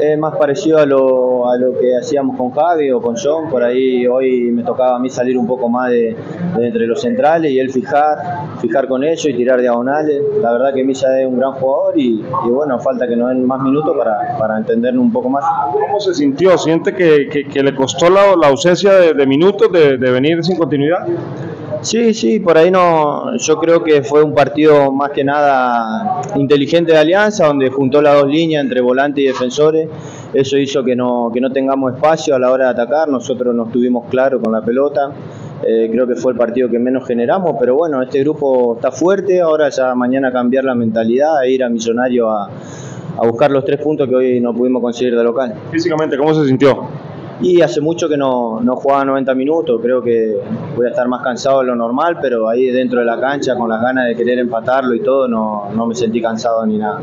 Es más parecido a lo, a lo que hacíamos con Javi o con John, por ahí hoy me tocaba a mí salir un poco más de, entre los centrales y él fijar, fijar con ellos y tirar diagonales. La verdad que Milla es un gran jugador y, bueno, falta que nos den más minutos para, para entendernos un poco más. ¿Cómo se sintió? ¿Siente que, que- le costó la, la ausencia de, minutos, de venir sin continuidad? Sí, sí, por ahí no, yo creo que fue un partido más que nada inteligente de Alianza, donde juntó las dos líneas entre volante y defensores. Eso hizo que no, que no tengamos espacio a la hora de atacar, nosotros nos tuvimos claro con la pelota. Eh, creo que fue el partido que menos generamos, pero bueno, este grupo está fuerte, ahora ya mañana cambiar la mentalidad e ir a Millonario a, a buscar los tres puntos que hoy no pudimos conseguir de local. Físicamente, ¿cómo se sintió? Y hace mucho que no, no jugaba 90 minutos, creo que voy a estar más cansado de lo normal, pero ahí dentro de la cancha con las ganas de querer empatarlo y todo, no, no me sentí cansado ni nada.